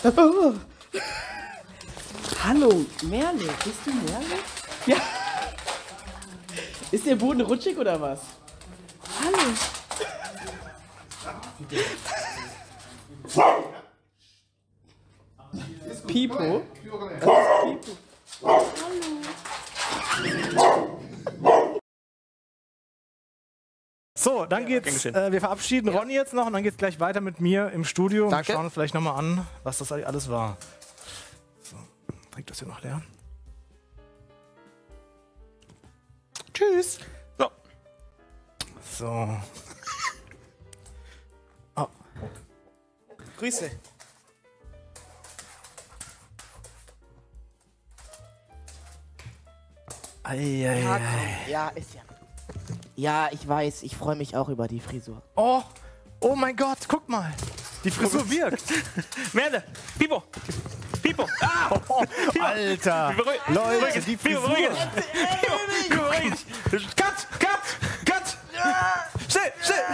Hallo, Merle. Bist du Merle? Ja. Ist der Boden rutschig oder was? Hallo. Pipo? So, dann geht's. Äh, wir verabschieden Ronny jetzt noch und dann geht's gleich weiter mit mir im Studio Danke. und schauen uns vielleicht nochmal an, was das alles war. So, trinkt das hier noch leer. Tschüss. So. So. Oh. Grüße. Eieiei. Ja, komm. ja, ist ja. Ja, ich weiß, ich freue mich auch über die Frisur. Oh, oh mein Gott, guck mal. Die Frisur oh. wirkt. Merle, Pipo, Pipo. Ah, oh, Alter, Leute, die Frisur. Pipo, Pipo, Cut, cut, cut. Schnell, schnell.